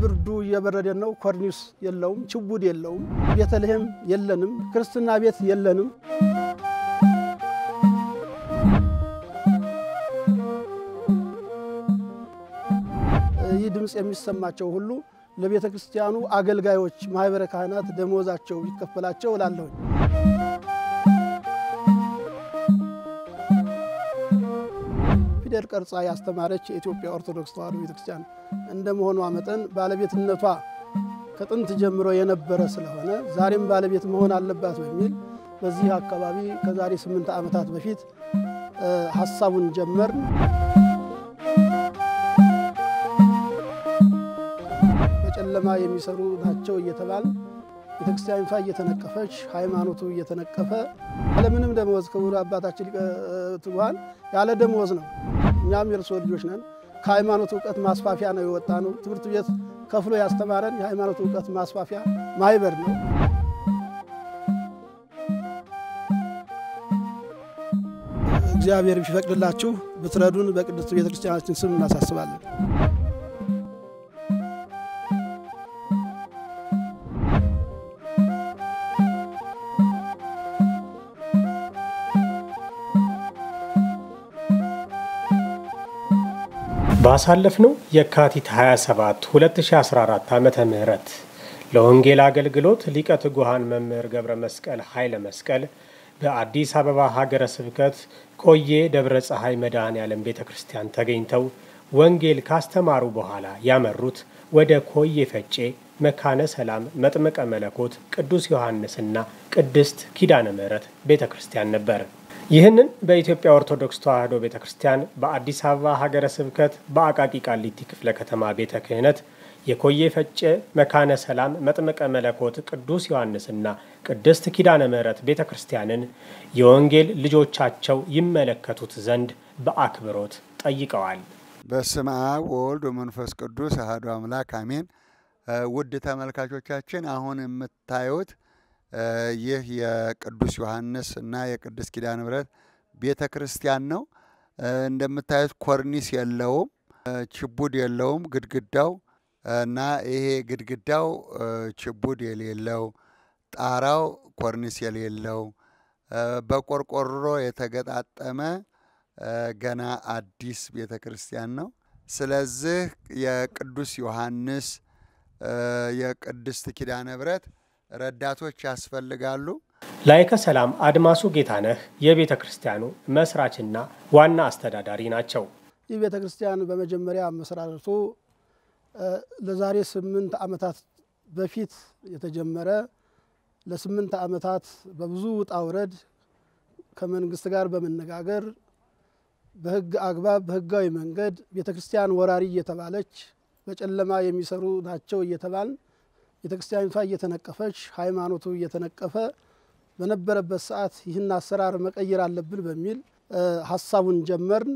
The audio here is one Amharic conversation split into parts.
ብርዱ እየበረደን ነው። ኮርኒስ የለውም፣ ችቡድ የለውም፣ ቤተልሔም የለንም፣ ክርስትና ቤት የለንም። ይህ ድምፅ የሚሰማቸው ሁሉ ለቤተ ክርስቲያኑ አገልጋዮች ማኅበረ ካህናት ደሞዛቸው ይከፈላቸው እላለሁኝ። ቀርጻ ያስተማረች የኢትዮጵያ ኦርቶዶክስ ተዋሕዶ ቤተክርስቲያን እንደመሆኗ መጠን ባለቤትነቷ ከጥንት ጀምሮ የነበረ ስለሆነ ዛሬም ባለቤት መሆን አለባት በሚል በዚህ አካባቢ ከዛሬ ስምንት ዓመታት በፊት ሀሳቡን ጀመርን። በጨለማ የሚሰሩ ናቸው እየተባል ቤተክርስቲያኒቷ እየተነቀፈች ሃይማኖቱ እየተነቀፈ ያለምንም ደመወዝ ክቡር አባታችን ሊቀ ያለ ደመወዝ ነው። እኛም የእርስዎ ልጆች ነን። ከሃይማኖት እውቀት ማስፋፊያ ነው የወጣ ነው። ትምህርት ቤት ከፍሎ ያስተማረን የሃይማኖት እውቀት ማስፋፊያ ማህበር ነው። እግዚአብሔር ቢፈቅድላችሁ ብትረዱን በቅድስት ቤተክርስቲያናችን ስም እናሳስባለን። ባሳለፍነው የካቲት 27 2014 ዓመተ ምህረት ለወንጌል አገልግሎት ሊቀ ትጉሃን መምህር ገብረ መስቀል ኃይለ መስቀል በአዲስ አበባ ሀገረ ስብከት ቆዬ ደብረ ፀሐይ መድኃኔ ዓለም ቤተ ክርስቲያን ተገኝተው ወንጌል ካስተማሩ በኋላ ያመሩት ወደ ኮዬ ፈጬ መካነ ሰላም መጥምቀ መለኮት ቅዱስ ዮሐንስና ቅድስት ኪዳነ ምሕረት ቤተ ክርስቲያን ነበር። ይህንን በኢትዮጵያ ኦርቶዶክስ ተዋሕዶ ቤተ ክርስቲያን በአዲስ አበባ ሀገረ ስብከት በአቃቂ ቃሊቲ ክፍለ ከተማ ቤተ ክህነት የኮዬ ፈጬ መካነ ሰላም መጥምቀ መለኮት ቅዱስ ዮሐንስና ቅድስት ኪዳነ ምሕረት ቤተ ክርስቲያንን የወንጌል ልጆቻቸው ይመለከቱት ዘንድ በአክብሮት ጠይቀዋል። በስመ አብ ወወልድ ወመንፈስ ቅዱስ አሐዱ አምላክ አሜን። ውድ ተመልካቾቻችን አሁን የምታዩት ይህ የቅዱስ ዮሐንስ እና የቅድስት ኪዳነ ምሕረት ቤተ ክርስቲያን ነው። እንደምታዩት ኮርኒስ የለውም፣ ችቡድ የለውም ግድግዳው እና ይሄ ግድግዳው ችቡድ የሌለው ጣራው ኮርኒስ የሌለው በቆርቆሮ የተገጣጠመ ገና አዲስ ቤተ ክርስቲያን ነው። ስለዚህ የቅዱስ ዮሐንስ የቅድስት ኪዳነ ምሕረት ረዳቶች ያስፈልጋሉ። ላይከ ሰላም አድማሱ ጌታነህ የቤተ ክርስቲያኑ መስራችና ዋና አስተዳዳሪ ናቸው። ይህ ቤተ ክርስቲያን በመጀመሪያ መሰራረቱ ለዛሬ ስምንት ዓመታት በፊት የተጀመረ ለስምንት ዓመታት በብዙ ውጣ ውረድ ከመንግስት ጋር በመነጋገር በሕግ አግባብ በሕጋዊ መንገድ ቤተ ክርስቲያን ወራሪ እየተባለች በጨለማ የሚሰሩ ናቸው እየተባል ቤተ ክርስቲያኒቷ እየተነቀፈች ሃይማኖቱ እየተነቀፈ በነበረበት ሰዓት ይህን አሰራር መቀየር አለብን በሚል ሀሳቡን ጀመርን።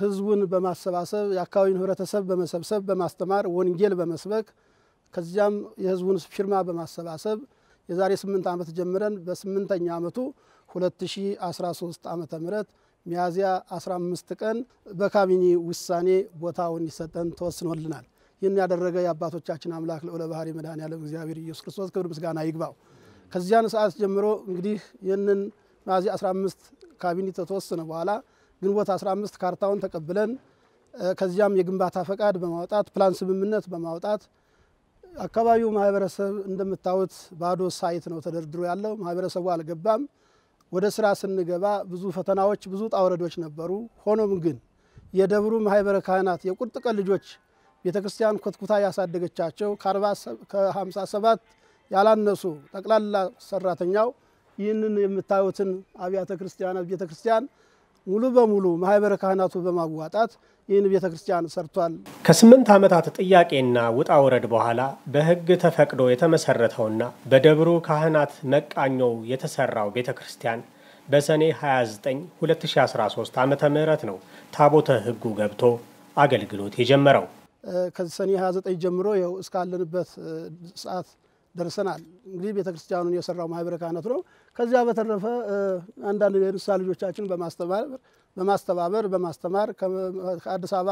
ህዝቡን በማሰባሰብ የአካባቢውን ህብረተሰብ በመሰብሰብ በማስተማር ወንጌል በመስበክ ከዚያም የህዝቡን ፊርማ በማሰባሰብ የዛሬ ስምንት ዓመት ጀምረን በስምንተኛ ዓመቱ 2013 ዓመተ ምህረት ሚያዝያ 15 ቀን በካቢኔ ውሳኔ ቦታው እንዲሰጠን ተወስኖልናል። ይህን ያደረገ የአባቶቻችን አምላክ ልዑለ ባሕሪ መድኃኔዓለም እግዚአብሔር ኢየሱስ ክርስቶስ ክብር ምስጋና ይግባው። ከዚያን ሰዓት ጀምሮ እንግዲህ ይህንን ሚያዝያ 15 ካቢኔ ተወሰነ በኋላ ግንቦት 15 ካርታውን ተቀብለን ከዚያም የግንባታ ፈቃድ በማውጣት ፕላን ስምምነት በማውጣት አካባቢው ማህበረሰብ እንደምታዩት ባዶ ሳይት ነው ተደርድሮ ያለው። ማህበረሰቡ አልገባም። ወደ ስራ ስንገባ ብዙ ፈተናዎች፣ ብዙ ጣውረዶች ነበሩ። ሆኖም ግን የደብሩ ማህበረ ካህናት የቁርጥ ቀን ልጆች ቤተ ክርስቲያን ኮትኩታ ያሳደገቻቸው ከ57 ያላነሱ ጠቅላላ ሰራተኛው ይህንን የምታዩትን አብያተ ክርስቲያናት ቤተ ክርስቲያን ሙሉ በሙሉ ማህበረ ካህናቱ በማዋጣት ይህን ቤተ ክርስቲያን ሰርቷል። ከስምንት ዓመታት ጥያቄና ውጣ ውረድ በኋላ በሕግ ተፈቅዶ የተመሰረተውና በደብሩ ካህናት መቃኞው የተሰራው ቤተ ክርስቲያን በሰኔ 29 2013 ዓ ም ነው ታቦተ ሕጉ ገብቶ አገልግሎት የጀመረው። ከሰኔ 29 ጀምሮ ይኸው እስካለንበት ሰዓት ደርሰናል። እንግዲህ ቤተ ክርስቲያኑን የሰራው ማህበረ ካህናት ነው። ከዚያ በተረፈ አንዳንድ የንስሐ ልጆቻችን በማስተባበር በማስተማር ከአዲስ አበባ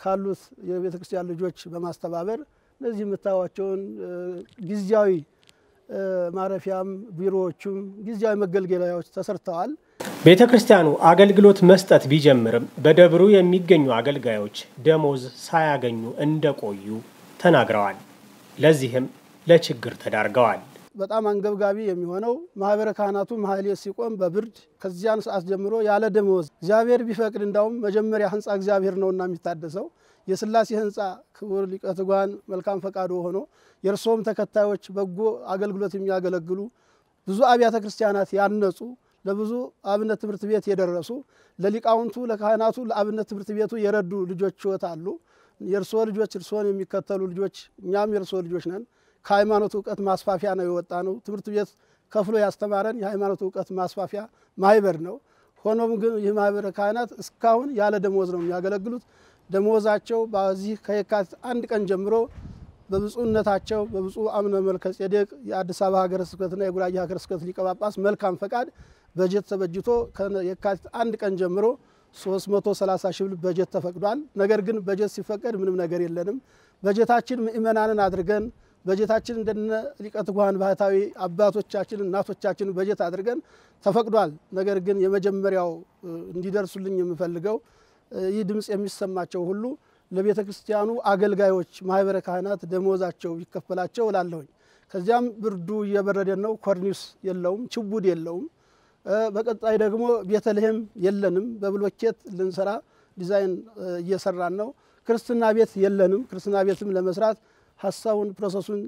ካሉት የቤተ ክርስቲያን ልጆች በማስተባበር እነዚህ የምታዩቸውን ጊዜያዊ ማረፊያም ቢሮዎቹም ጊዜያዊ መገልገያዎች ተሰርተዋል። ቤተ ክርስቲያኑ አገልግሎት መስጠት ቢጀምርም በደብሩ የሚገኙ አገልጋዮች ደሞዝ ሳያገኙ እንደቆዩ ተናግረዋል። ለዚህም ለችግር ተዳርገዋል። በጣም አንገብጋቢ የሚሆነው ማህበረ ካህናቱ ማህሌት ሲቆም በብርድ ከዚያን ሰዓት ጀምሮ ያለ ደመወዝ እግዚአብሔር ቢፈቅድ እንዳውም መጀመሪያ ህንፃ እግዚአብሔር ነውና የሚታደሰው የስላሴ ህንፃ ክቡር ሊቀ ትጉሃን መልካም ፈቃዱ ሆኖ የእርስዎም ተከታዮች በጎ አገልግሎት የሚያገለግሉ ብዙ አብያተ ክርስቲያናት ያነጹ ለብዙ አብነት ትምህርት ቤት የደረሱ ለሊቃውንቱ ለካህናቱ ለአብነት ትምህርት ቤቱ የረዱ ልጆች ህይወት አሉ። የእርስዎ ልጆች እርስዎን የሚከተሉ ልጆች እኛም የእርስዎ ልጆች ነን። ከሃይማኖት እውቀት ማስፋፊያ ነው የወጣ ነው። ትምህርት ቤት ከፍሎ ያስተማረን የሃይማኖት እውቀት ማስፋፊያ ማህበር ነው። ሆኖም ግን ይህ ማህበረ ካህናት እስካሁን ያለ ደሞዝ ነው የሚያገለግሉት። ደሞዛቸው በዚህ ከየካቲት አንድ ቀን ጀምሮ በብፁዕነታቸው በብፁዕ አቡነ መልከ ጼዴቅ የአዲስ አበባ ሀገረ ስብከትና የጉራጌ ሀገረ ስብከት ሊቀ ጳጳስ መልካም ፈቃድ በጀት ተበጅቶ የካቲት አንድ ቀን ጀምሮ 330 ሺህ ብር በጀት ተፈቅዷል። ነገር ግን በጀት ሲፈቀድ ምንም ነገር የለንም። በጀታችን ምእመናንን አድርገን በጀታችን እንደነ ሊቀ ትጉሃን ባህታዊ አባቶቻችን እናቶቻችን በጀት አድርገን ተፈቅዷል። ነገር ግን የመጀመሪያው እንዲደርሱልኝ የምፈልገው ይህ ድምፅ የሚሰማቸው ሁሉ ለቤተ ክርስቲያኑ አገልጋዮች ማህበረ ካህናት ደሞዛቸው ይከፈላቸው እላለሁኝ። ከዚያም ብርዱ እየበረደን ነው። ኮርኒስ የለውም፣ ችቡድ የለውም። በቀጣይ ደግሞ ቤተልሔም የለንም። በብሎኬት ልንሰራ ዲዛይን እየሰራን ነው። ክርስትና ቤት የለንም። ክርስትና ቤትም ለመስራት ሀሳቡን ፕሮሰሱን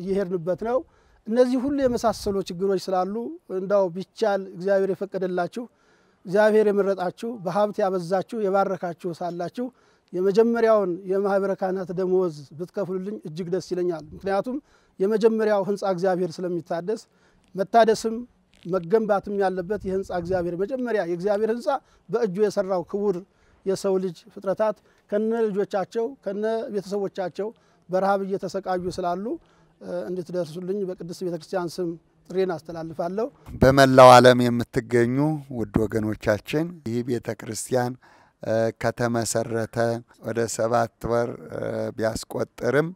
እየሄድንበት ነው። እነዚህ ሁሉ የመሳሰሉ ችግሮች ስላሉ እንዳው ቢቻል እግዚአብሔር የፈቀደላችሁ እግዚአብሔር የመረጣችሁ በሀብት ያበዛችሁ የባረካችሁ ሳላችሁ የመጀመሪያውን የማህበረ ካህናት ደመወዝ ብትከፍሉልኝ እጅግ ደስ ይለኛል። ምክንያቱም የመጀመሪያው ህንፃ እግዚአብሔር ስለሚታደስ መታደስም መገንባትም ያለበት የህንፃ እግዚአብሔር መጀመሪያ የእግዚአብሔር ህንፃ በእጁ የሰራው ክቡር የሰው ልጅ ፍጥረታት ከነ ልጆቻቸው ከነ ቤተሰቦቻቸው በረሃብ እየተሰቃዩ ስላሉ እንድትደርሱልኝ በቅድስት ቤተ ክርስቲያን ስም ጥሬን አስተላልፋለሁ። በመላው ዓለም የምትገኙ ውድ ወገኖቻችን ይህ ቤተ ክርስቲያን ከተመሰረተ ወደ ሰባት ወር ቢያስቆጥርም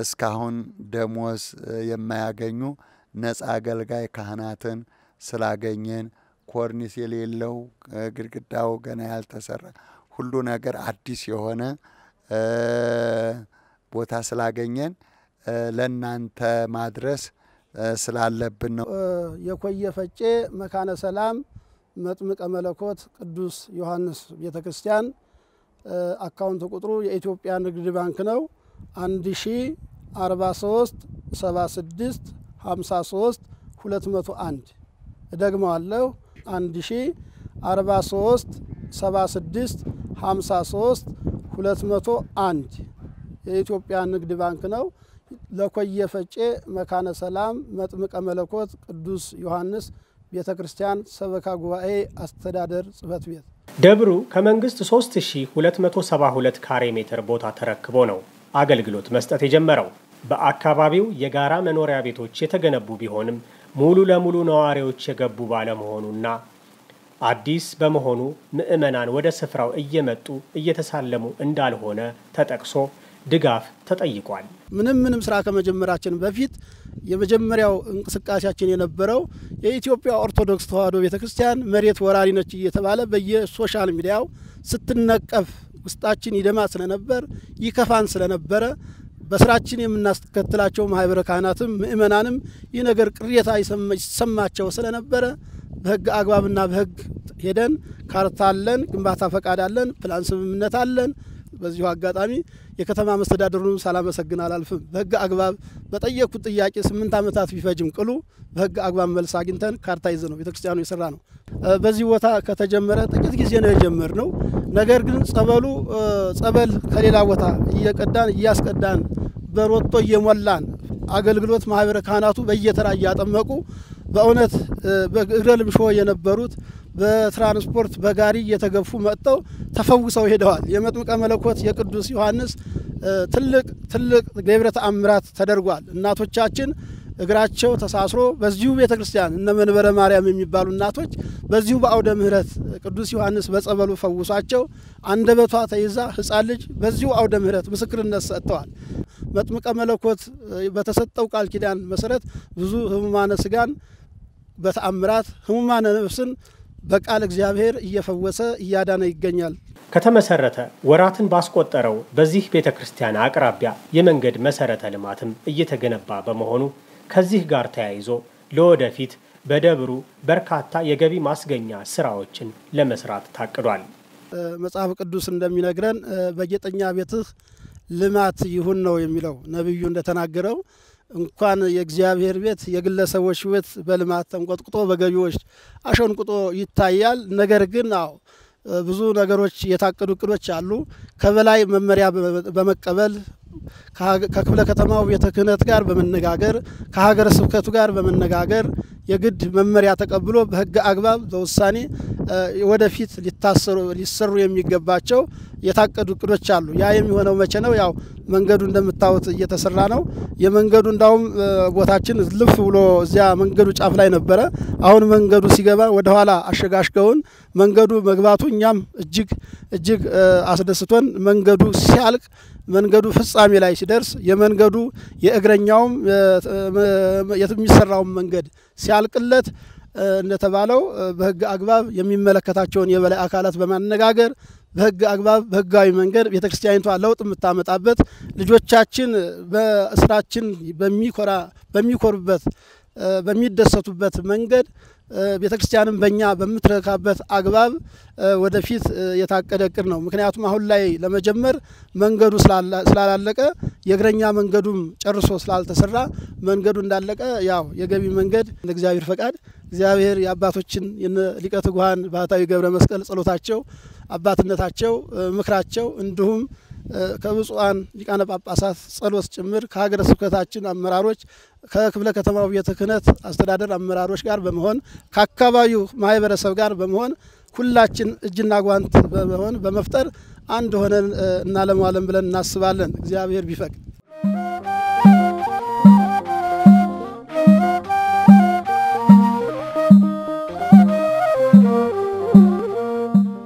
እስካሁን ደሞዝ የማያገኙ ነፃ አገልጋይ ካህናትን ስላገኘን ኮርኒስ የሌለው ግድግዳው ገና ያልተሰራ ሁሉ ነገር አዲስ የሆነ ቦታ ስላገኘን ለእናንተ ማድረስ ስላለብን ነው። የኮየ ፈጬ መካነ ሰላም መጥምቀ መለኮት ቅዱስ ዮሐንስ ቤተ ክርስቲያን account ቁጥሩ የኢትዮጵያ ንግድ ባንክ ነው። አንድ ሺ አርባ ሶስት ሰባ ስድስት ሀምሳ ሶስት ሁለት መቶ አንድ እደግመዋለሁ። አንድ ሺ አርባ ሶስት ሰባ ስድስት ሀምሳ ሶስት ሁለት መቶ አንድ የኢትዮጵያ ንግድ ባንክ ነው። ለኮየ ፈጬ መካነ ሰላም መጥምቀ መለኮት ቅዱስ ዮሐንስ ቤተ ክርስቲያን ሰበካ ጉባኤ አስተዳደር ጽሕፈት ቤት። ደብሩ ከመንግስት 3272 ካሬ ሜትር ቦታ ተረክቦ ነው አገልግሎት መስጠት የጀመረው። በአካባቢው የጋራ መኖሪያ ቤቶች የተገነቡ ቢሆንም ሙሉ ለሙሉ ነዋሪዎች የገቡ ባለመሆኑና አዲስ በመሆኑ ምዕመናን ወደ ስፍራው እየመጡ እየተሳለሙ እንዳልሆነ ተጠቅሶ ድጋፍ ተጠይቋል። ምንም ምንም ስራ ከመጀመራችን በፊት የመጀመሪያው እንቅስቃሴያችን የነበረው የኢትዮጵያ ኦርቶዶክስ ተዋሕዶ ቤተ ክርስቲያን መሬት ወራሪ ነች እየተባለ በየሶሻል ሚዲያው ስትነቀፍ ውስጣችን ይደማ ስለነበር ይከፋን ስለነበረ በስራችን የምናስከትላቸው ማህበረ ካህናትም ምእመናንም ይህ ነገር ቅሬታ ይሰማቸው ስለነበረ በህግ አግባብና በህግ ሄደን ካርታ አለን፣ ግንባታ ፈቃድ አለን፣ ፕላን ስምምነት አለን። በዚሁ አጋጣሚ የከተማ መስተዳደሩን ሳላመሰግን አላልፍም። በህግ አግባብ በጠየቅኩት ጥያቄ ስምንት ዓመታት ቢፈጅም ቅሉ በህግ አግባብ መልስ አግኝተን ካርታ ይዘ ነው ቤተክርስቲያኑ የሰራ ነው። በዚህ ቦታ ከተጀመረ ጥቂት ጊዜ ነው የጀመር ነው። ነገር ግን ጸበሉ ጸበል ከሌላ ቦታ እየቀዳን እያስቀዳን በሮቶ እየሞላን አገልግሎት ማህበረ ካህናቱ በየተራ እያጠመቁ በእውነት በእግረ ልምሾ የነበሩት በትራንስፖርት በጋሪ እየተገፉ መጥተው ተፈውሰው ሄደዋል። የመጥምቀ መለኮት የቅዱስ ዮሐንስ ትልቅ ትልቅ ገብረ ተአምራት ተደርጓል። እናቶቻችን እግራቸው ተሳስሮ በዚሁ ቤተ ክርስቲያን እነ መንበረ ማርያም የሚባሉ እናቶች በዚሁ በአውደ ምሕረት ቅዱስ ዮሐንስ በጸበሉ ፈውሷቸው አንደበቷ ተይዛ ሕፃን ልጅ በዚሁ አውደ ምሕረት ምስክርነት ሰጥተዋል። መጥምቀ መለኮት በተሰጠው ቃል ኪዳን መሰረት ብዙ ህሙማነ ስጋን በተአምራት ህሙማነ ነፍስን በቃል እግዚአብሔር እየፈወሰ እያዳነ ይገኛል። ከተመሰረተ ወራትን ባስቆጠረው በዚህ ቤተ ክርስቲያን አቅራቢያ የመንገድ መሰረተ ልማትም እየተገነባ በመሆኑ ከዚህ ጋር ተያይዞ ለወደፊት በደብሩ በርካታ የገቢ ማስገኛ ስራዎችን ለመስራት ታቅዷል። መጽሐፍ ቅዱስ እንደሚነግረን በጌጠኛ ቤትህ ልማት ይሁን ነው የሚለው። ነቢዩ እንደተናገረው እንኳን የእግዚአብሔር ቤት የግለሰቦች ቤት በልማት ተንቆጥቁጦ በገቢዎች አሸንቁጦ ይታያል። ነገር ግን አዎ ብዙ ነገሮች የታቀዱ እቅዶች አሉ። ከበላይ መመሪያ በመቀበል ከክፍለ ከተማው ቤተ ክህነት ጋር በመነጋገር ከሀገረ ስብከቱ ጋር በመነጋገር የግድ መመሪያ ተቀብሎ በሕግ አግባብ በውሳኔ ወደፊት ሊታሰሩ ሊሰሩ የሚገባቸው የታቀዱ እቅዶች አሉ። ያ የሚሆነው መቼ ነው? ያው መንገዱ እንደምታዩት እየተሰራ ነው። የመንገዱ እንዳውም ቦታችን ልፍ ብሎ እዚያ መንገዱ ጫፍ ላይ ነበረ። አሁን መንገዱ ሲገባ ወደኋላ አሸጋሽገውን መንገዱ መግባቱ እኛም እጅግ እጅግ አስደስቶን መንገዱ ሲያልቅ መንገዱ ፍጻሜ ላይ ሲደርስ የመንገዱ የእግረኛውም የሚሰራውን መንገድ ሲያልቅለት እንደተባለው በሕግ አግባብ የሚመለከታቸውን የበላይ አካላት በማነጋገር በሕግ አግባብ በሕጋዊ መንገድ ቤተ ክርስቲያኒቷ ለውጥ የምታመጣበት ልጆቻችን በስራችን በሚኮሩበት በሚደሰቱበት መንገድ ቤተ ክርስቲያንም በእኛ በምትረካበት አግባብ ወደፊት የታቀደ እቅድ ነው። ምክንያቱም አሁን ላይ ለመጀመር መንገዱ ስላላለቀ የእግረኛ መንገዱም ጨርሶ ስላልተሰራ መንገዱ እንዳለቀ ያው የገቢ መንገድ እንደ እግዚአብሔር ፈቃድ እግዚአብሔር የአባቶችን ሊቀ ትጉሃን ባህታዊ ገብረ መስቀል ጸሎታቸው፣ አባትነታቸው፣ ምክራቸው እንዲሁም ከብፁዓን ሊቃነ ጳጳሳት ጸሎት ጭምር ከሀገረ ስብከታችን አመራሮች ከክፍለ ከተማው ቤተ ክህነት አስተዳደር አመራሮች ጋር በመሆን ከአካባቢው ማህበረሰብ ጋር በመሆን ሁላችን እጅና ጓንት በመሆን በመፍጠር አንድ ሆነን እናለማለን ብለን እናስባለን እግዚአብሔር ቢፈቅድ።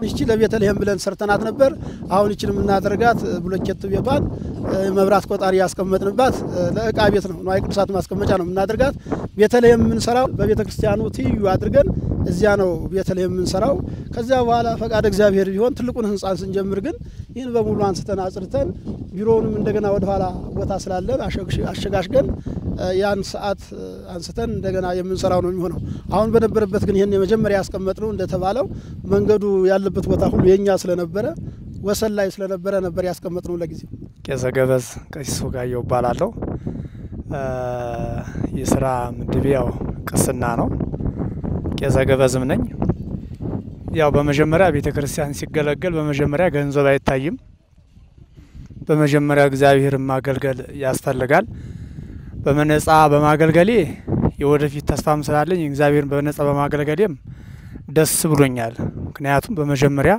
ይቺ ለቤተልሔም ብለን ሰርተናት ነበር። አሁን ይችን የምናደርጋት ብሎኬት ቤቷን መብራት ቆጣሪ ያስቀመጥንባት ለእቃ ቤት ነው፣ ንዋየ ቅዱሳት ማስቀመጫ ነው የምናደርጋት። ቤተልሔም የምንሰራው በቤተ ክርስቲያኑ ትይዩ አድርገን እዚያ ነው ቤተልሔም የምንሰራው። ከዚያ በኋላ ፈቃድ እግዚአብሔር ቢሆን ትልቁን ህንፃን ስንጀምር ግን ይህን በሙሉ አንስተን አጽድተን ቢሮውንም እንደገና ወደኋላ ቦታ ስላለን አሸጋሽገን ያን ሰዓት አንስተን እንደገና የምንሰራው ነው የሚሆነው። አሁን በነበረበት ግን ይህን የመጀመሪያ ያስቀመጥነው እንደተባለው መንገዱ ያለበት ቦታ ሁሉ የኛ ስለነበረ ወሰን ላይ ስለነበረ ነበር ያስቀመጥነው ለጊዜው። ቄሰ ገበዝ ቀሲስ ወጋየሁ እባላለሁ። የስራ ምድቤ ያው ቅስና ነው። ቄሰ ገበዝም ነኝ። ያው በመጀመሪያ ቤተ ክርስቲያን ሲገለገል በመጀመሪያ ገንዘብ አይታይም። በመጀመሪያ እግዚአብሔርን ማገልገል ያስፈልጋል። በመነጻ በማገልገሌ የወደፊት ተስፋም ስላለኝ እግዚአብሔርን በነጻ በማገልገሌም ደስ ብሎኛል። ምክንያቱም በመጀመሪያ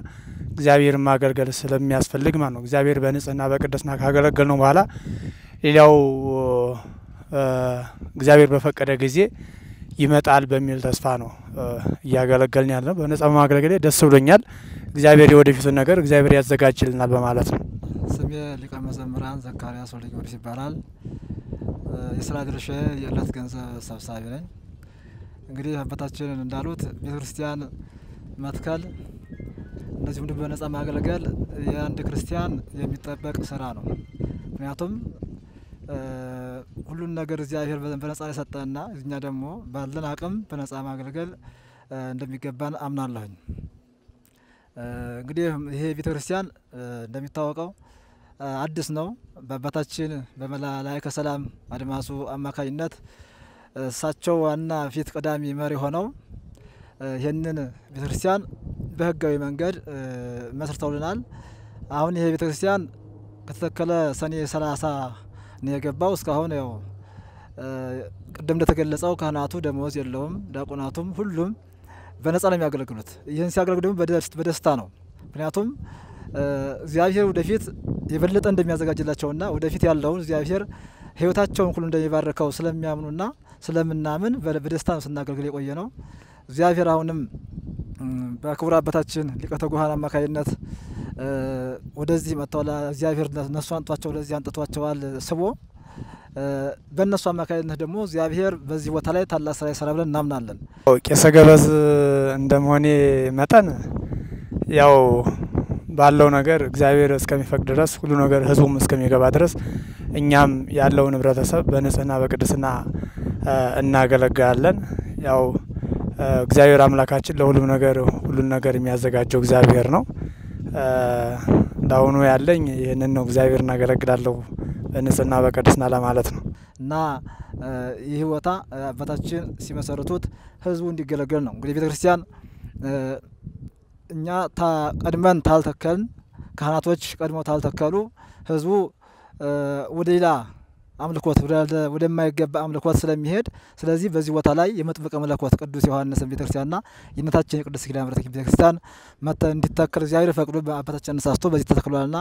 እግዚአብሔርን ማገልገል ስለሚያስፈልግ ማለት ነው። እግዚአብሔር በንጽህና በቅድስና ካገለገል ነው በኋላ ሌላው እግዚአብሔር በፈቀደ ጊዜ ይመጣል በሚል ተስፋ ነው እያገለገልን ያለ ነው። በነጻ በማገልገሌ ደስ ብሎኛል። እግዚአብሔር የወደፊቱን ነገር እግዚአብሔር ያዘጋጅልናል በማለት ነው። ስሜ ሊቀ መዘምራን ዘካርያስ ወልደ ጊዮርጊስ ይባላል። የስራ ድርሻ የዕለት ገንዘብ ሰብሳቢ ነኝ። እንግዲህ አባታችን እንዳሉት ቤተ ክርስቲያን መትከል እንደዚሁም ደግሞ በነጻ ማገልገል የአንድ ክርስቲያን የሚጠበቅ ስራ ነው። ምክንያቱም ሁሉን ነገር እግዚአብሔር በነጻ የሰጠንና እኛ ደግሞ ባለን አቅም በነጻ ማገልገል እንደሚገባን አምናለሁኝ። እንግዲህ ይሄ ቤተ ክርስቲያን እንደሚታወቀው አዲስ ነው። በአባታችን በመላእክተ ሰላም አድማሱ አማካኝነት እሳቸው ዋና ፊት ቀዳሚ መሪ ሆነው ይህንን ቤተ ክርስቲያን በህጋዊ መንገድ መስርተውልናል። አሁን ይሄ ቤተ ክርስቲያን ከተተከለ ሰኔ ሰላሳ ነው የገባው። እስካሁን ያው ቅድም እንደተገለጸው ካህናቱ ደሞዝ የለውም፣ ዲያቆናቱም ሁሉም በነጻ ነው የሚያገለግሉት። ይህን ሲያገለግሉ ደግሞ በደስታ ነው። ምክንያቱም እግዚአብሔር ወደፊት የበለጠ እንደሚያዘጋጅላቸውና ወደፊት ያለውን እግዚአብሔር ህይወታቸውን ሁሉ እንደሚባርከው ስለሚያምኑና ስለምናምን በደስታ ነው ስናገልግል የቆየ ነው። እግዚአብሔር አሁንም በክቡር አባታችን ሊቀ ትጉሃን አማካኝነት ወደዚህ መጥተዋል። እግዚአብሔር እነሱ አንጧቸው ወደዚህ አንጥቷቸዋል ስቦ በእነሱ አማካኝነት ደግሞ እግዚአብሔር በዚህ ቦታ ላይ ታላቅ ስራ ይሰራ ብለን እናምናለን። ቄሰ ገበዝ እንደመሆኔ መጠን ያው ባለው ነገር እግዚአብሔር እስከሚፈቅድ ድረስ ሁሉ ነገር ህዝቡም እስከሚገባ ድረስ እኛም ያለውን ህብረተሰብ በንጽህና በቅድስና እናገለግላለን። ያው እግዚአብሔር አምላካችን ለሁሉም ነገር ሁሉን ነገር የሚያዘጋጀው እግዚአብሔር ነው። እንዳሁኑ ያለኝ ይህንን ነው። እግዚአብሔር እናገለግላለሁ በንጽህና በቅድስና ለማለት ነው እና ይህ ቦታ አባታችን ሲመሰርቱት ህዝቡ እንዲገለገል ነው። እንግዲህ ቤተ ክርስቲያን እኛ ቀድመን ታልተከልን ካህናቶች ቀድመው ታልተከሉ ህዝቡ ወደ ሌላ አምልኮት ወደማይገባ አምልኮት ስለሚሄድ ስለዚህ በዚህ ቦታ ላይ የመጥምቀ መለኮት ቅዱስ ዮሐንስን ቤተክርስቲያንና የእናታችን የቅድስት ኪዳነ ምሕረት ቤተክርስቲያን እንዲተከል እግዚአብሔር ፈቅዶ አባታችን አነሳስቶ በዚህ ተተክሏልና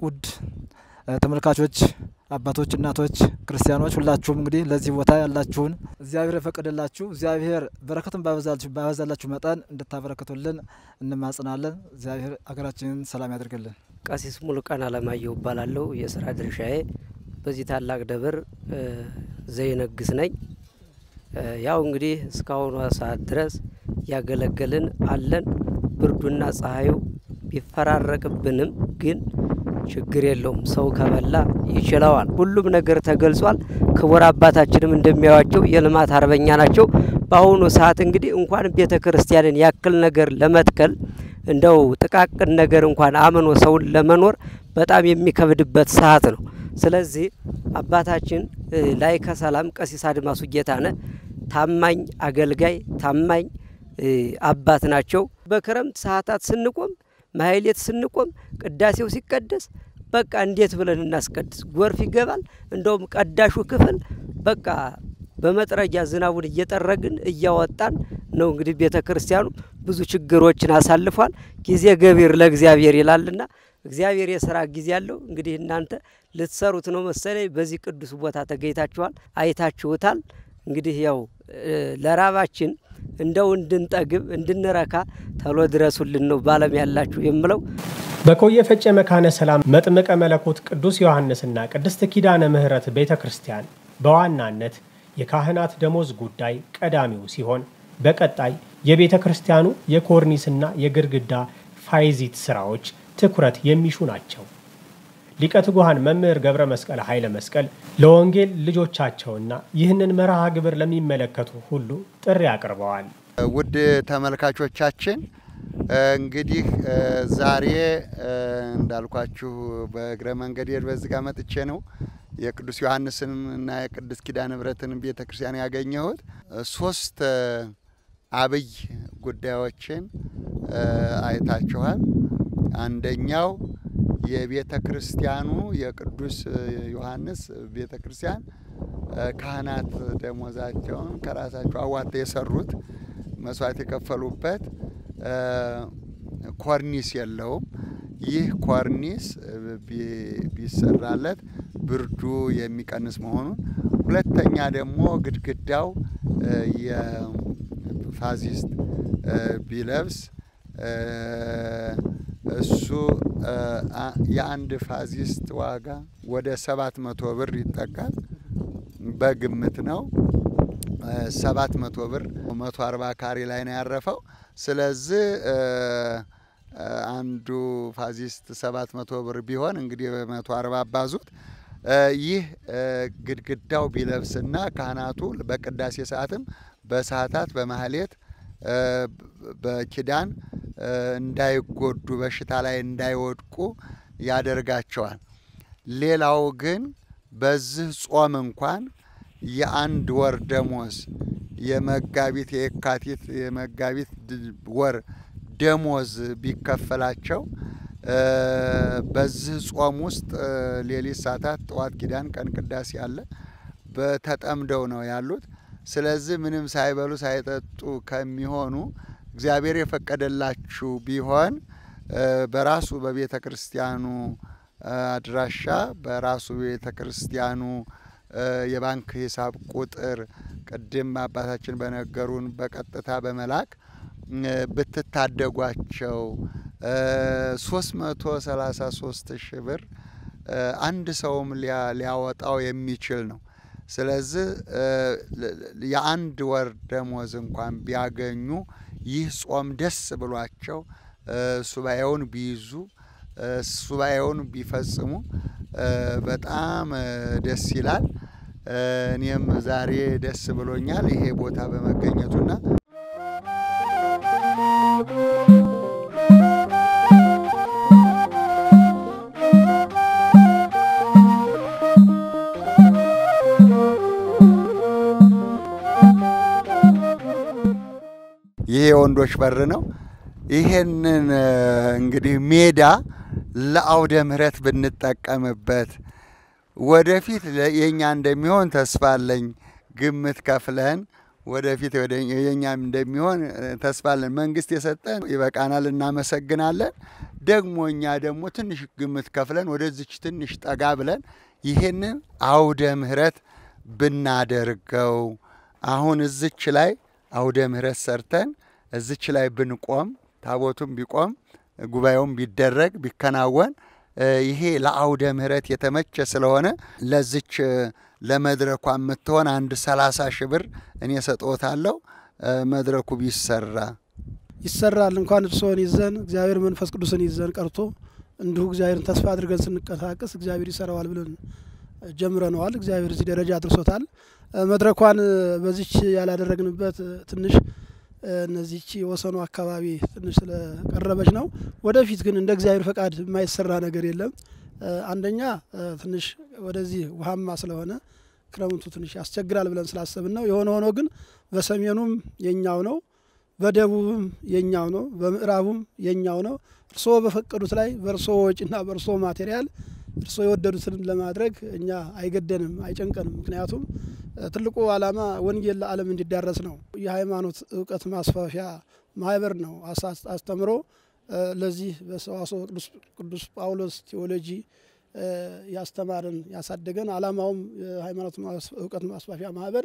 ውድ ተመልካቾች፣ አባቶች፣ እናቶች፣ ክርስቲያኖች ሁላችሁም እንግዲህ ለዚህ ቦታ ያላችሁን እግዚአብሔር የፈቀደላችሁ እግዚአብሔር በረከቱን ባበዛላችሁ መጠን እንድታበረክቱልን እንማጽናለን። እግዚአብሔር ሀገራችንን ሰላም ያደርግልን። ቀሲስ ሙሉቀን አለማየሁ እባላለሁ። የስራ ድርሻዬ በዚህ ታላቅ ደብር ዘይነግስ ነኝ። ያው እንግዲህ እስካሁኗ ሰዓት ድረስ ያገለገልን አለን። ብርዱና ፀሐዩ ቢፈራረቅብንም ግን ችግር የለውም። ሰው ከበላ ይችለዋል። ሁሉም ነገር ተገልጿል። ክቡር አባታችንም እንደሚያዩዋቸው የልማት አርበኛ ናቸው። በአሁኑ ሰዓት እንግዲህ እንኳን ቤተ ክርስቲያንን ያክል ነገር ለመትከል እንደው ጥቃቅን ነገር እንኳን አምኖ ሰውን ለመኖር በጣም የሚከብድበት ሰዓት ነው። ስለዚህ አባታችን ላይከ ሰላም ቀሲስ አድማሱ ጌታነህ ታማኝ አገልጋይ፣ ታማኝ አባት ናቸው። በክረምት ሰዓታት ስንቆም ማህሌት ስንቆም ቅዳሴው ሲቀደስ በቃ እንዴት ብለን እናስቀድስ? ጎርፍ ይገባል። እንደውም ቀዳሹ ክፍል በቃ በመጥረጊያ ዝናቡን እየጠረግን እያወጣን ነው። እንግዲህ ቤተ ክርስቲያኑ ብዙ ችግሮችን አሳልፏል። ጊዜ ገቢር ለእግዚአብሔር ይላልና እግዚአብሔር የስራ ጊዜ አለው። እንግዲህ እናንተ ልትሰሩት ነው መሰለኝ። በዚህ ቅዱስ ቦታ ተገኝታችኋል፣ አይታችሁታል። እንግዲህ ያው ለራባችን እንደው እንድንጠግብ እንድንረካ ተሎ ድረሱልን ነው ባለም ያላችሁ የምለው። በኮየ ፈጨ መካነ ሰላም መጥምቀ መለኮት ቅዱስ ዮሐንስና ቅድስት ኪዳነ ምሕረት ቤተ ክርስቲያን በዋናነት የካህናት ደሞዝ ጉዳይ ቀዳሚው ሲሆን በቀጣይ የቤተ ክርስቲያኑ የኮርኒስና የግድግዳ ፋይዚት ስራዎች ትኩረት የሚሹ ናቸው። ሊቀ ትጉሃን መምህር ገብረ መስቀል ኃይለ መስቀል ለወንጌል ልጆቻቸውና ይህንን መርሃ ግብር ለሚመለከቱ ሁሉ ጥሪ አቅርበዋል። ውድ ተመልካቾቻችን እንግዲህ ዛሬ እንዳልኳችሁ በእግረ መንገድ በዚህ ጋር መጥቼ ነው የቅዱስ ዮሐንስን እና የቅዱስ ኪዳነ ምሕረትን ቤተ ክርስቲያን ያገኘሁት። ሶስት አብይ ጉዳዮችን አይታችኋል። አንደኛው የቤተ ክርስቲያኑ የቅዱስ ዮሐንስ ቤተ ክርስቲያን ካህናት ደሞዛቸውን ከራሳቸው አዋጥተው የሰሩት መስዋዕት የከፈሉበት ኮርኒስ የለውም። ይህ ኮርኒስ ቢሰራለት ብርዱ የሚቀንስ መሆኑን፣ ሁለተኛ ደግሞ ግድግዳው የፋዚስት ቢለብስ እሱ የአንድ ፋዚስት ዋጋ ወደ ሰባት መቶ ብር ይጠጋል። በግምት ነው። ሰባት መቶ ብር መቶ አርባ ካሬ ላይ ነው ያረፈው። ስለዚህ አንዱ ፋዚስት ሰባት መቶ ብር ቢሆን እንግዲህ በመቶ አርባ አባዙት። ይህ ግድግዳው ቢለብስና ካህናቱ በቅዳሴ ሰዓትም በሰዓታት በማህሌት በኪዳን እንዳይጎዱ በሽታ ላይ እንዳይወድቁ ያደርጋቸዋል። ሌላው ግን በዚህ ጾም እንኳን የአንድ ወር ደሞዝ የመጋቢት የካቲት የመጋቢት ወር ደሞዝ ቢከፈላቸው በዚህ ጾም ውስጥ ሌሊት ሰዓታት፣ ጠዋት ኪዳን፣ ቀን ቅዳሴ አለ። በተጠምደው ነው ያሉት። ስለዚህ ምንም ሳይበሉ ሳይጠጡ ከሚሆኑ እግዚአብሔር የፈቀደላችሁ ቢሆን በራሱ በቤተ ክርስቲያኑ አድራሻ በራሱ ቤተ ክርስቲያኑ የባንክ ሂሳብ ቁጥር ቅድም አባታችን በነገሩን በቀጥታ በመላክ ብትታደጓቸው ሶስት መቶ ሰላሳ ሶስት ሺህ ብር አንድ ሰውም ሊያወጣው የሚችል ነው። ስለዚህ የአንድ ወር ደሞዝ እንኳን ቢያገኙ ይህ ጾም ደስ ብሏቸው ሱባኤውን ቢይዙ ሱባኤውን ቢፈጽሙ በጣም ደስ ይላል። እኔም ዛሬ ደስ ብሎኛል ይሄ ቦታ በመገኘቱና የወንዶች በር ነው። ይሄንን እንግዲህ ሜዳ ለአውደ ምሕረት ብንጠቀምበት ወደፊት የኛ እንደሚሆን ተስፋ አለኝ። ግምት ከፍለን ወደፊት የኛም እንደሚሆን ተስፋ አለን። መንግስት የሰጠን ይበቃናል፣ እናመሰግናለን። ደግሞ እኛ ደግሞ ትንሽ ግምት ከፍለን ወደዚች ትንሽ ጠጋ ብለን ይሄንን አውደ ምሕረት ብናደርገው አሁን እዝች ላይ አውደ ምሕረት ሰርተን እዝች ላይ ብንቆም ታቦቱም ቢቆም ጉባኤውም ቢደረግ ቢከናወን ይሄ ለአውደ ምሕረት የተመቸ ስለሆነ ለዝች ለመድረኳ የምትሆን አንድ ሰላሳ ሺህ ብር እኔ ሰጥዎታለሁ። መድረኩ ቢሰራ ይሰራል። እንኳን እርስዎን ይዘን እግዚአብሔር መንፈስ ቅዱስን ይዘን ቀርቶ እንዲሁ እግዚአብሔርን ተስፋ አድርገን ስንቀሳቀስ እግዚአብሔር ይሰራዋል ብለን ጀምረነዋል። እግዚአብሔር እዚህ ደረጃ አድርሶታል። መድረኳን በዚች ያላደረግንበት ትንሽ እነዚች የወሰኑ አካባቢ ትንሽ ስለቀረበች ነው። ወደፊት ግን እንደ እግዚአብሔር ፈቃድ የማይሰራ ነገር የለም። አንደኛ ትንሽ ወደዚህ ውሃማ ስለሆነ ክረምቱ ትንሽ ያስቸግራል ብለን ስላሰብን ነው። የሆነ ሆኖ ግን በሰሜኑም የኛው ነው፣ በደቡብም የኛው ነው፣ በምዕራቡም የኛው ነው። እርስዎ በፈቀዱት ላይ በእርስዎ ወጪና በእርስዎ ማቴሪያል እርስዎ የወደዱትን ለማድረግ እኛ አይገደንም፣ አይጨንቀንም። ምክንያቱም ትልቁ ዓላማ ወንጌል ለዓለም እንዲዳረስ ነው። የሃይማኖት እውቀት ማስፋፊያ ማህበር ነው አስተምሮ ለዚህ በሰዋስወ ቅዱስ ጳውሎስ ቴዎሎጂ ያስተማረን ያሳደገን። ዓላማውም የሃይማኖት እውቀት ማስፋፊያ ማህበር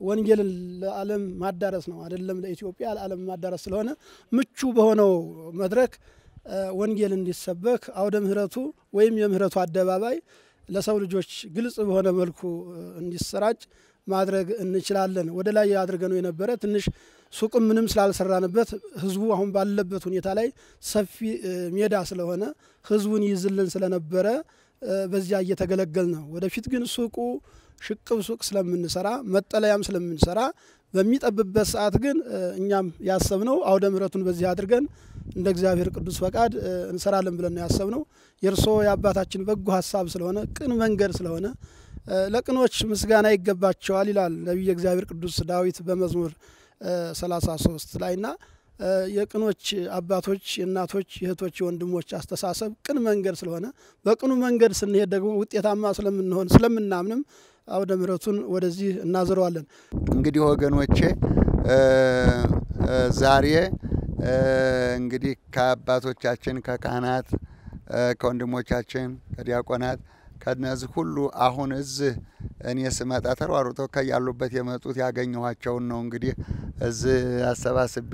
ወንጌልን ለዓለም ማዳረስ ነው። አይደለም ለኢትዮጵያ ለዓለም ማዳረስ ስለሆነ ምቹ በሆነው መድረክ ወንጌል እንዲሰበክ አውደ ምሕረቱ ወይም የምሕረቱ አደባባይ ለሰው ልጆች ግልጽ በሆነ መልኩ እንዲሰራጭ ማድረግ እንችላለን። ወደ ላይ አድርገነው የነበረ ትንሽ ሱቅም ምንም ስላልሰራንበት ህዝቡ አሁን ባለበት ሁኔታ ላይ ሰፊ ሜዳ ስለሆነ ህዝቡን ይይዝልን ስለነበረ በዚያ እየተገለገል ነው። ወደፊት ግን ሱቁ ሽቅብ ሱቅ ስለምንሰራ መጠለያም ስለምንሰራ በሚጠብበት ሰዓት ግን እኛም ያሰብነው አውደ ምሕረቱን በዚህ አድርገን እንደ እግዚአብሔር ቅዱስ ፈቃድ እንሰራለን ብለን ነው ያሰብነው። የእርስዎ የአባታችን በጎ ሀሳብ ስለሆነ ቅን መንገድ ስለሆነ ለቅኖች ምስጋና ይገባቸዋል ይላል ነቢየ እግዚአብሔር ቅዱስ ዳዊት በመዝሙር 33 ላይና የቅኖች አባቶች፣ የእናቶች፣ የእህቶች፣ የወንድሞች አስተሳሰብ ቅን መንገድ ስለሆነ በቅኑ መንገድ ስንሄድ ደግሞ ውጤታማ ስለምንሆን ስለምናምንም አውደ ምሕረቱን ወደዚህ እናዝረዋለን። እንግዲህ ወገኖቼ ዛሬ እንግዲህ ከአባቶቻችን ከካህናት ከወንድሞቻችን ከዲያቆናት ከነዚህ ሁሉ አሁን እዚህ እኔ ስመጣ ተሯሩጠው ከያሉበት የመጡት ያገኘኋቸውን ነው እንግዲህ እዚህ አሰባስቤ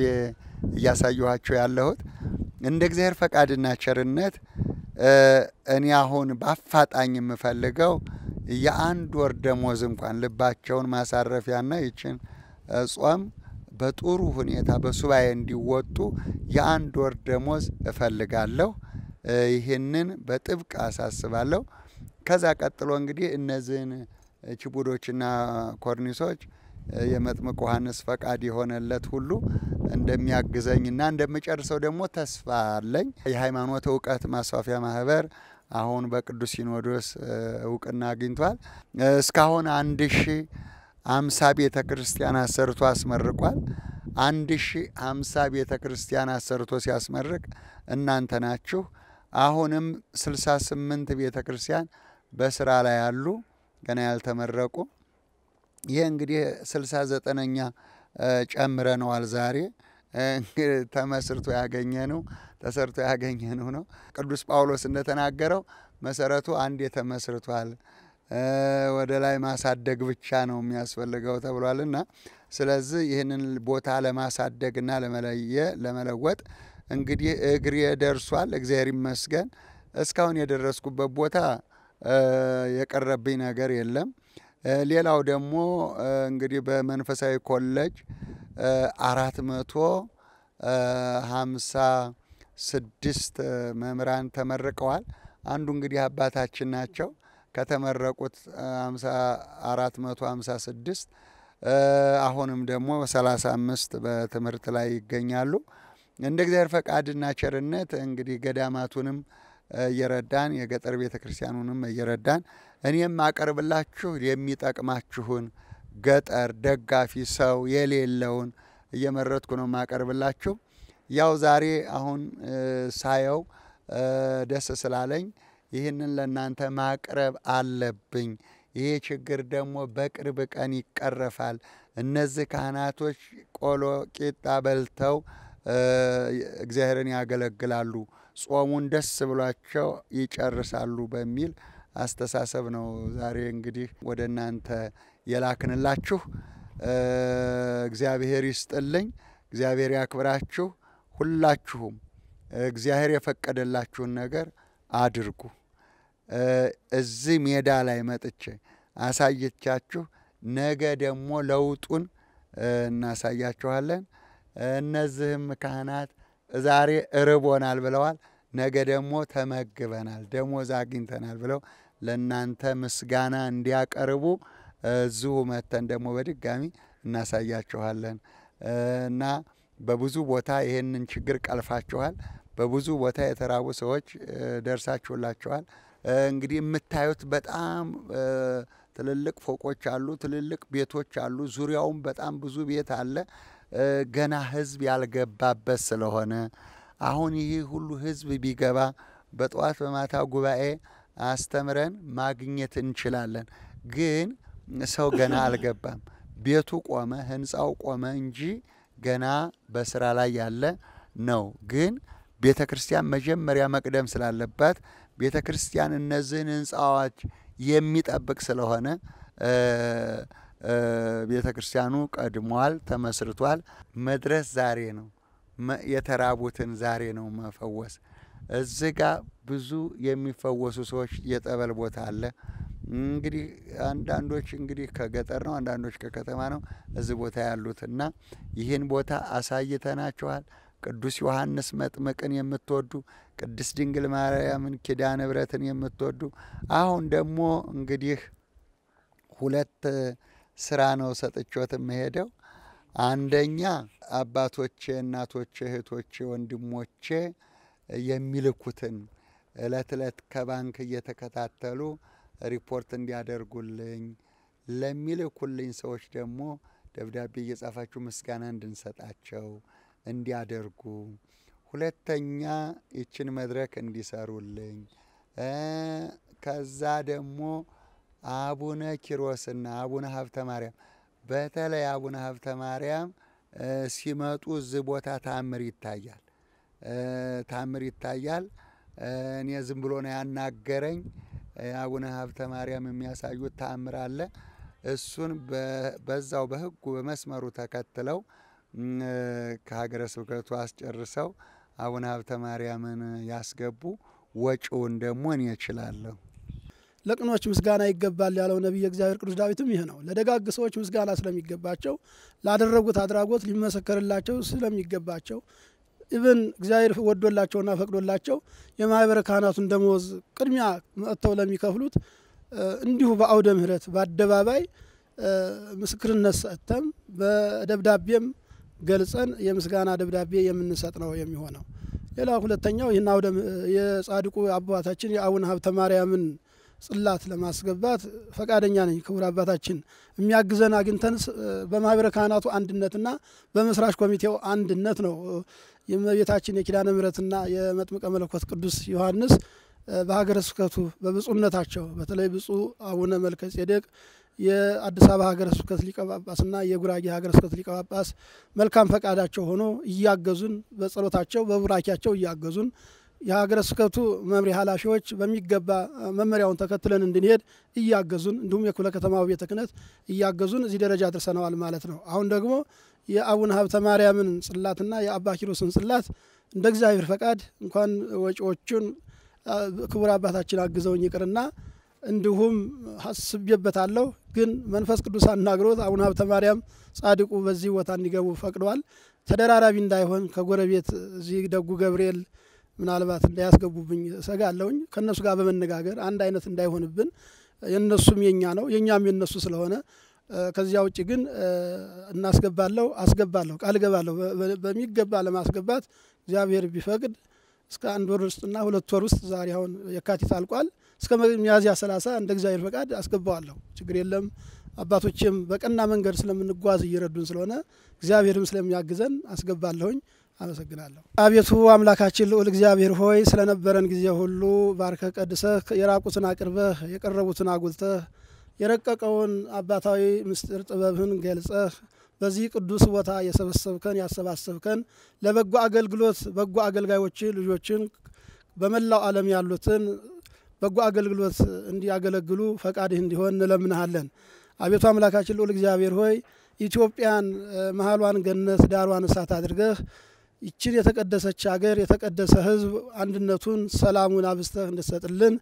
እያሳየኋቸው ያለሁት። እንደ እግዚአብሔር ፈቃድና ቸርነት እኔ አሁን በአፋጣኝ የምፈልገው የአንድ ወር ደሞዝ እንኳን ልባቸውን ማሳረፊያና ይችን ጾም በጥሩ ሁኔታ በሱባኤ እንዲወጡ የአንድ ወር ደሞዝ እፈልጋለሁ። ይህንን በጥብቅ አሳስባለሁ። ከዛ ቀጥሎ እንግዲህ እነዚህን ችቡዶችና ኮርኒሶች የመጥምቅ ዮሐንስ ፈቃድ የሆነለት ሁሉ እንደሚያግዘኝና እንደምጨርሰው ደግሞ ተስፋ አለኝ። የሃይማኖት እውቀት ማስፋፊያ ማህበር አሁን በቅዱስ ሲኖዶስ እውቅና አግኝቷል። እስካሁን አንድ ሺ አምሳ ቤተ ክርስቲያን አሰርቶ አስመርቋል። አንድ ሺ አምሳ ቤተ ክርስቲያን አሰርቶ ሲያስመርቅ እናንተ ናችሁ። አሁንም ስልሳ ስምንት ቤተ ክርስቲያን በስራ ላይ ያሉ ገና ያልተመረቁ። ይህ እንግዲህ ስልሳ ዘጠነኛ ጨምረነዋል ዛሬ ተመስርቶ ያገኘነው ተሰርቶ ያገኘነው ነው። ቅዱስ ጳውሎስ እንደተናገረው መሰረቱ አንዴ ተመስርቷል፣ ወደ ላይ ማሳደግ ብቻ ነው የሚያስፈልገው ተብሏልና ስለዚህ ይህንን ቦታ ለማሳደግና ለመለየ ለመለወጥ እንግዲህ እግሬ ደርሷል። እግዚአብሔር ይመስገን። እስካሁን የደረስኩበት ቦታ የቀረብኝ ነገር የለም። ሌላው ደግሞ እንግዲህ በመንፈሳዊ ኮሌጅ አራት መቶ ሀምሳ ስድስት መምህራን ተመርቀዋል። አንዱ እንግዲህ አባታችን ናቸው። ከተመረቁት አራት መቶ ሀምሳ ስድስት አሁንም ደግሞ ሰላሳ አምስት በትምህርት ላይ ይገኛሉ። እንደ እግዚአብሔር ፈቃድና ቸርነት እንግዲህ ገዳማቱንም እየረዳን የገጠር ቤተ ክርስቲያኑንም እየረዳን እኔም አቀርብላችሁ የሚጠቅማችሁን ገጠር ደጋፊ ሰው የሌለውን እየመረጥኩ ነው የማቀርብላችሁ። ያው ዛሬ አሁን ሳየው ደስ ስላለኝ ይህንን ለእናንተ ማቅረብ አለብኝ። ይሄ ችግር ደግሞ በቅርብ ቀን ይቀረፋል። እነዚህ ካህናቶች ቆሎ ቂጣ በልተው እግዚአብሔርን ያገለግላሉ፣ ጾሙን ደስ ብሏቸው ይጨርሳሉ በሚል አስተሳሰብ ነው ዛሬ እንግዲህ ወደ እናንተ የላክንላችሁ። እግዚአብሔር ይስጥልኝ፣ እግዚአብሔር ያክብራችሁ። ሁላችሁም እግዚአብሔር የፈቀደላችሁን ነገር አድርጉ። እዚህ ሜዳ ላይ መጥቼ አሳየቻችሁ፣ ነገ ደግሞ ለውጡን እናሳያችኋለን። እነዚህም ካህናት ዛሬ እርቦናል ብለዋል፣ ነገ ደግሞ ተመግበናል፣ ደሞዝ አግኝተናል ብለው ለእናንተ ምስጋና እንዲያቀርቡ እዚሁ መተን ደግሞ በድጋሚ እናሳያችኋለን እና በብዙ ቦታ ይህንን ችግር ቀልፋችኋል። በብዙ ቦታ የተራቡ ሰዎች ደርሳችሁላቸዋል። እንግዲህ የምታዩት በጣም ትልልቅ ፎቆች አሉ፣ ትልልቅ ቤቶች አሉ። ዙሪያውም በጣም ብዙ ቤት አለ። ገና ህዝብ ያልገባበት ስለሆነ አሁን ይህ ሁሉ ህዝብ ቢገባ በጠዋት በማታ ጉባኤ አስተምረን ማግኘት እንችላለን። ግን ሰው ገና አልገባም። ቤቱ ቆመ፣ ህንፃው ቆመ እንጂ ገና በስራ ላይ ያለ ነው። ግን ቤተ ክርስቲያን መጀመሪያ መቅደም ስላለባት ቤተ ክርስቲያን እነዚህን ህንፃዎች የሚጠብቅ ስለሆነ ቤተ ክርስቲያኑ ቀድሟል፣ ተመስርቷል። መድረስ ዛሬ ነው። የተራቡትን ዛሬ ነው መፈወስ። እዚህ ጋ ብዙ የሚፈወሱ ሰዎች የጠበል ቦታ አለ። እንግዲህ አንዳንዶች እንግዲህ ከገጠር ነው፣ አንዳንዶች ከከተማ ነው እዚህ ቦታ ያሉት እና ይህን ቦታ አሳይተናችኋል። ቅዱስ ዮሐንስ መጥምቅን የምትወዱ ቅድስት ድንግል ማርያምን ኪዳነ ምሕረትን የምትወዱ አሁን ደግሞ እንግዲህ ሁለት ስራ ነው ሰጥቾት የምሄደው። አንደኛ አባቶቼ፣ እናቶቼ፣ እህቶቼ፣ ወንድሞቼ የሚልኩትን እለት እለት ከባንክ እየተከታተሉ ሪፖርት እንዲያደርጉልኝ ለሚልኩልኝ ሰዎች ደግሞ ደብዳቤ እየጻፋችሁ ምስጋና እንድንሰጣቸው እንዲያደርጉ፣ ሁለተኛ ይችን መድረክ እንዲሰሩልኝ፣ ከዛ ደግሞ አቡነ ኪሮስና አቡነ ሀብተ ማርያም በተለይ አቡነ ሀብተ ማርያም ሲመጡ እዚህ ቦታ ታምር ይታያል፣ ታምር ይታያል። እኔ ዝም ብሎ ነው ያናገረኝ። አቡነ ሀብተ ማርያም የሚያሳዩት ታምር አለ። እሱን በዛው በሕጉ በመስመሩ ተከትለው ከሀገረ ስብከቱ አስጨርሰው አቡነ ሀብተ ማርያምን ያስገቡ። ወጪውን ደግሞ እኔ እችላለሁ። ለቅኖች ምስጋና ይገባል ያለው ነቢየ እግዚአብሔር ቅዱስ ዳዊትም ይህ ነው። ለደጋግ ሰዎች ምስጋና ስለሚገባቸው፣ ላደረጉት አድራጎት ሊመሰከርላቸው ስለሚገባቸው ኢብን እግዚአብሔር ወዶላቸውና ፈቅዶላቸው የማህበረ ካህናቱን ደመወዝ ቅድሚያ መጥተው ለሚከፍሉት እንዲሁ በአውደ ምሕረት በአደባባይ ምስክርነት ሰጥተም በደብዳቤም ገልጸን የምስጋና ደብዳቤ የምንሰጥ ነው የሚሆነው። ሌላ ሁለተኛው ይህን አውደ የጻድቁ አባታችን የአቡነ ሀብተ ማርያምን ጽላት ለማስገባት ፈቃደኛ ነኝ። ክቡር አባታችን የሚያግዘን አግኝተን በማህበረ ካህናቱ አንድነትና በመስራች ኮሚቴው አንድነት ነው የእመቤታችን የኪዳነ ምሕረትና የመጥምቀ መለኮት ቅዱስ ዮሐንስ በሀገረ ስብከቱ በብፁዕነታቸው በተለይ ብፁዕ አቡነ መልከ ጼዴቅ የአዲስ አበባ ሀገረ ስብከት ሊቀ ጳጳስና የጉራጌ ሀገረ ስብከት ሊቀ ጳጳስ መልካም ፈቃዳቸው ሆኖ እያገዙን በጸሎታቸው በቡራኪያቸው እያገዙን የሀገረ ስብከቱ መምሪያ ኃላፊዎች በሚገባ መመሪያውን ተከትለን እንድንሄድ እያገዙን እንዲሁም የክፍለ ከተማው ቤተ ክህነት እያገዙን እዚህ ደረጃ አድርሰነዋል ማለት ነው። አሁን ደግሞ የአቡነ ሀብተ ማርያምን ጽላትና የአባ ኪሮስን ጽላት እንደ እግዚአብሔር ፈቃድ እንኳን ወጪዎቹን ክቡር አባታችን አግዘውኝ ይቅርና እንዲሁም አስቤበታለሁ። ግን መንፈስ ቅዱስ አናግሮት አቡነ ሀብተ ማርያም ጻድቁ በዚህ ቦታ እንዲገቡ ፈቅደዋል። ተደራራቢ እንዳይሆን ከጎረቤት እዚህ ደጉ ገብርኤል ምናልባት እንዳያስገቡብኝ እሰጋለሁኝ። ከእነሱ ጋር በመነጋገር አንድ አይነት እንዳይሆንብን የእነሱም የኛ ነው የእኛም የነሱ ስለሆነ ከዚያ ውጭ ግን እናስገባለሁ አስገባለሁ ቃል እገባለሁ በሚገባ ለማስገባት እግዚአብሔር ቢፈቅድ እስከ አንድ ወር ውስጥና ሁለት ወር ውስጥ ዛሬ አሁን የካቲት አልቋል። እስከ ሚያዝያ ሰላሳ እንደ እግዚአብሔር ፈቃድ አስገባዋለሁ። ችግር የለም። አባቶችም በቀና መንገድ ስለምንጓዝ እየረዱን ስለሆነ እግዚአብሔርም ስለሚያግዘን አስገባለሁኝ። አመሰግናለሁ። አቤቱ አምላካችን ልዑል እግዚአብሔር ሆይ ስለነበረን ጊዜ ሁሉ ባርከ ቀድሰህ የራቁትን አቅርበህ የቀረቡትን አጉልተህ የረቀቀውን አባታዊ ምስጢር ጥበብህን ገልጸህ በዚህ ቅዱስ ቦታ የሰበሰብከን ያሰባሰብከን ለበጎ አገልግሎት በጎ አገልጋዮች ልጆችን በመላው ዓለም ያሉትን በጎ አገልግሎት እንዲያገለግሉ ፈቃድህ እንዲሆን እንለምንሃለን። አቤቱ አምላካችን ልዑል እግዚአብሔር ሆይ ኢትዮጵያን መሀሏን ገነት ዳሯን እሳት አድርገህ ይችን የተቀደሰች ሀገር የተቀደሰ ሕዝብ አንድነቱን ሰላሙን አብስተህ እንድሰጥልን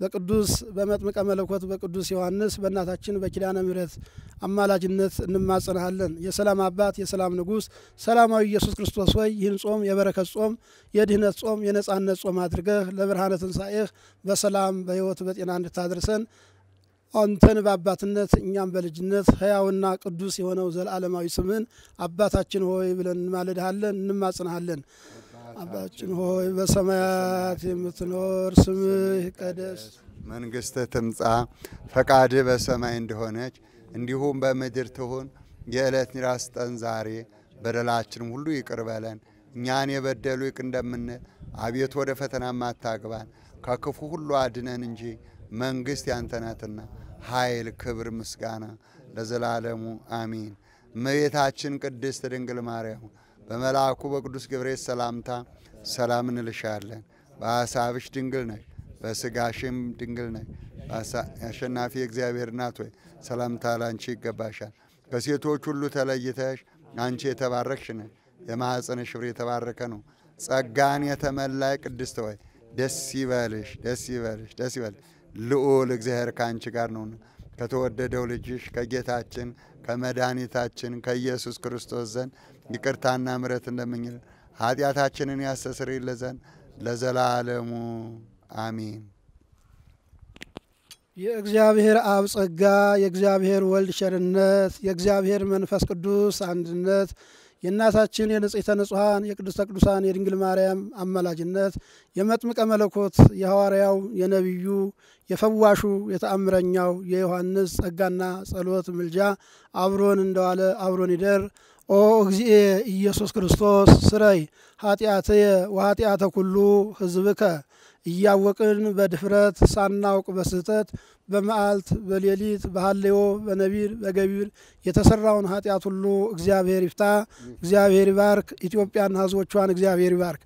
በቅዱስ በመጥምቀ መለኮት በቅዱስ ዮሐንስ በእናታችን በኪዳነ ምሕረት አማላጅነት እንማጸናሃለን። የሰላም አባት የሰላም ንጉሥ ሰላማዊ ኢየሱስ ክርስቶስ ሆይ ይህን ጾም የበረከት ጾም የድህነት ጾም የነጻነት ጾም አድርገህ ለብርሃነ ትንሣኤህ በሰላም በሕይወት በጤና እንድታደርሰን አንተን በአባትነት እኛም በልጅነት ሕያውና ቅዱስ የሆነው ዘለዓለማዊ ስምን አባታችን ሆይ ብለን እንማልድሃለን እንማጽናሃለን። አባታችን ሆይ በሰማያት የምትኖር ስምህ ይቀደስ፣ መንግሥትህ ትምጻ፣ ፈቃድህ በሰማይ እንደሆነች እንዲሁም በምድር ትሁን። የዕለት እንጀራችንን ስጠን ዛሬ፣ በደላችንም ሁሉ ይቅር በለን። እኛን የበደሉ ይቅር እንደምንል፣ አቤቱ ወደ ፈተና አታግባን፣ ከክፉ ሁሉ አድነን እንጂ መንግሥት ያንተ ናትና። ኃይል፣ ክብር፣ ምስጋና ለዘላለሙ አሚን። እመቤታችን ቅድስት ድንግል ማርያም በመልአኩ በቅዱስ ገብርኤል ሰላምታ ሰላም እንልሻለን። በሐሳብሽ ድንግል ነሽ፣ በሥጋሽም ድንግል ነሽ። አሸናፊ እግዚአብሔር እናት ሆይ ሰላምታ ላንቺ ይገባሻል። ከሴቶች ሁሉ ተለይተሽ አንቺ የተባረክሽ ነሽ፣ የማኅፀንሽ ፍሬ የተባረከ ነው። ጸጋን የተመላይ ቅድስት ሆይ ደስ ይበልሽ፣ ደስ ይበልሽ፣ ደስ ይበልሽ ልዑል እግዚአብሔር ከአንቺ ጋር ነውና ከተወደደው ልጅሽ ከጌታችን ከመድኃኒታችን ከኢየሱስ ክርስቶስ ዘንድ ይቅርታና ምሕረት እንደምኝል ኃጢአታችንን ያስተሰርይልን ዘንድ ለዘላለሙ አሚን። የእግዚአብሔር አብ ጸጋ የእግዚአብሔር ወልድ ቸርነት የእግዚአብሔር መንፈስ ቅዱስ አንድነት የእናታችን የንጽሕተ ንጹሐን የቅድስተ ቅዱሳን የድንግል ማርያም አማላጅነት የመጥምቀ መለኮት የሐዋርያው የነቢዩ የፈዋሹ የተአምረኛው የዮሐንስ ጸጋና ጸሎት ምልጃ አብሮን እንደዋለ አብሮን ይደር። ኦ እግዚኤ ኢየሱስ ክርስቶስ ስረይ ኃጢአትየ ወኃጢአተ ኩሉ ሕዝብከ እያወቅን በድፍረት ሳናውቅ በስህተት በመዓልት በሌሊት በሐሌዮ በነቢር በገቢር የተሰራውን ኃጢአት ሁሉ እግዚአብሔር ይፍታ። እግዚአብሔር ይባርክ። ኢትዮጵያና ሕዝቦቿን እግዚአብሔር ይባርክ።